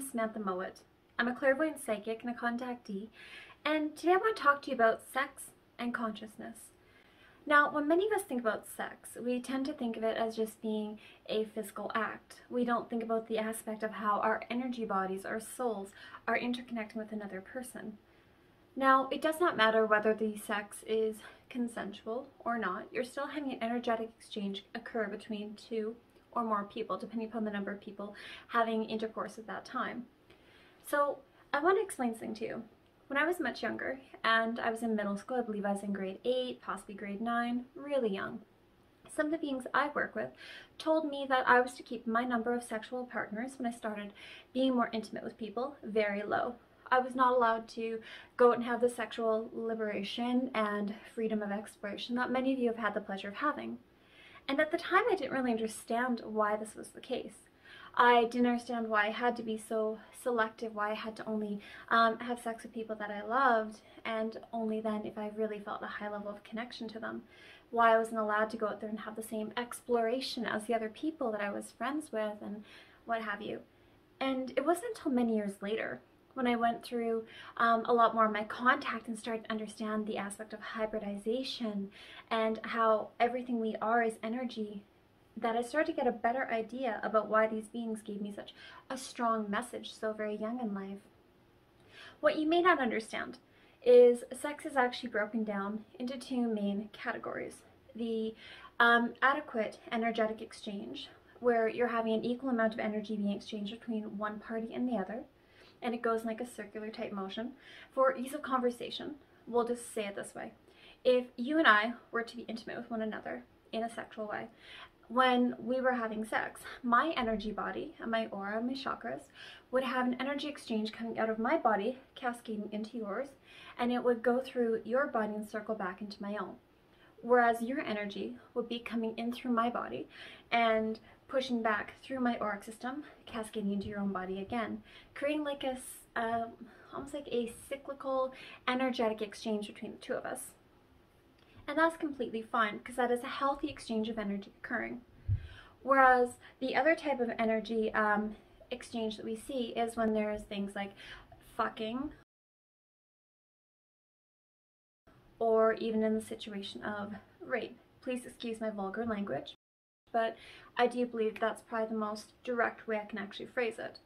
Samantha Mowat. I'm a clairvoyant psychic and a contactee, and today I want to talk to you about sex and consciousness. Now, when many of us think about sex, we tend to think of it as just being a physical act. We don't think about the aspect of how our energy bodies, our souls, are interconnecting with another person. Now, it does not matter whether the sex is consensual or not, you're still having an energetic exchange occur between two or more people, depending upon the number of people having intercourse at that time. So I want to explain something to you. When I was much younger, and I was in middle school, I believe I was in grade 8, possibly grade 9, really young, some of the beings I work with told me that I was to keep my number of sexual partners when I started being more intimate with people very low. I was not allowed to go out and have the sexual liberation and freedom of exploration that many of you have had the pleasure of having. And at the time, I didn't really understand why this was the case. I didn't understand why I had to be so selective, why I had to only um, have sex with people that I loved, and only then if I really felt a high level of connection to them. Why I wasn't allowed to go out there and have the same exploration as the other people that I was friends with, and what have you. And it wasn't until many years later when I went through um, a lot more of my contact and started to understand the aspect of hybridization and how everything we are is energy that I started to get a better idea about why these beings gave me such a strong message so very young in life. What you may not understand is sex is actually broken down into two main categories. The um, adequate energetic exchange, where you're having an equal amount of energy being exchanged between one party and the other, and it goes in like a circular type motion. For ease of conversation, we'll just say it this way. If you and I were to be intimate with one another in a sexual way, when we were having sex, my energy body and my aura, my chakras, would have an energy exchange coming out of my body, cascading into yours, and it would go through your body and circle back into my own. Whereas your energy would be coming in through my body and pushing back through my auric system, cascading into your own body again, creating like a, uh, almost like a cyclical energetic exchange between the two of us. And that's completely fine because that is a healthy exchange of energy occurring. Whereas the other type of energy um, exchange that we see is when there's things like fucking or even in the situation of rape. Please excuse my vulgar language but I do believe that's probably the most direct way I can actually phrase it.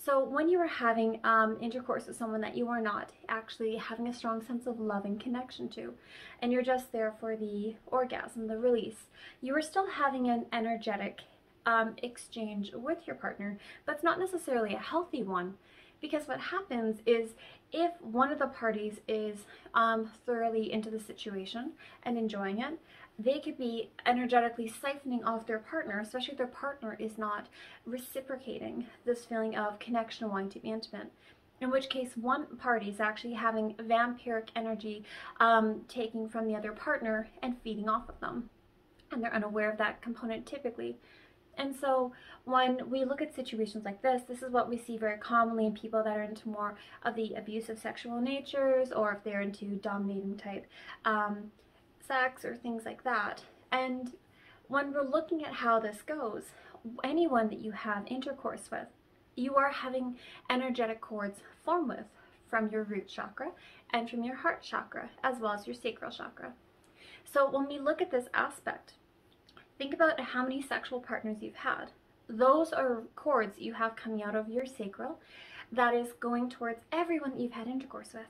So when you are having um, intercourse with someone that you are not actually having a strong sense of love and connection to, and you're just there for the orgasm, the release, you are still having an energetic um, exchange with your partner, but it's not necessarily a healthy one. Because what happens is if one of the parties is um, thoroughly into the situation and enjoying it, they could be energetically siphoning off their partner, especially if their partner is not reciprocating this feeling of connection wanting to be intimate. In which case, one party is actually having vampiric energy um, taking from the other partner and feeding off of them. And they're unaware of that component typically. And so when we look at situations like this, this is what we see very commonly in people that are into more of the abusive sexual natures or if they're into dominating type um, sex or things like that. And when we're looking at how this goes, anyone that you have intercourse with, you are having energetic cords form with from your root chakra and from your heart chakra, as well as your sacral chakra. So when we look at this aspect, think about how many sexual partners you've had. Those are cords you have coming out of your sacral that is going towards everyone that you've had intercourse with.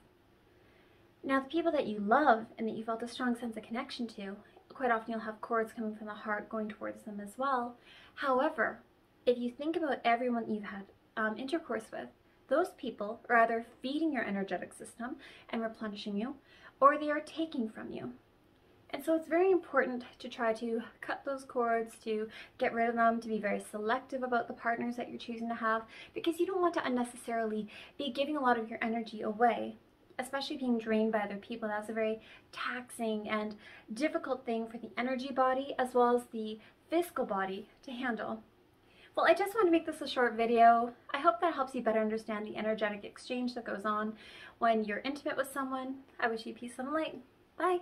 Now, the people that you love and that you felt a strong sense of connection to, quite often you'll have cords coming from the heart going towards them as well. However, if you think about everyone you've had um, intercourse with, those people are either feeding your energetic system and replenishing you, or they are taking from you. And so it's very important to try to cut those cords, to get rid of them, to be very selective about the partners that you're choosing to have, because you don't want to unnecessarily be giving a lot of your energy away especially being drained by other people, that's a very taxing and difficult thing for the energy body as well as the physical body to handle. Well, I just want to make this a short video. I hope that helps you better understand the energetic exchange that goes on when you're intimate with someone. I wish you peace and light. Bye!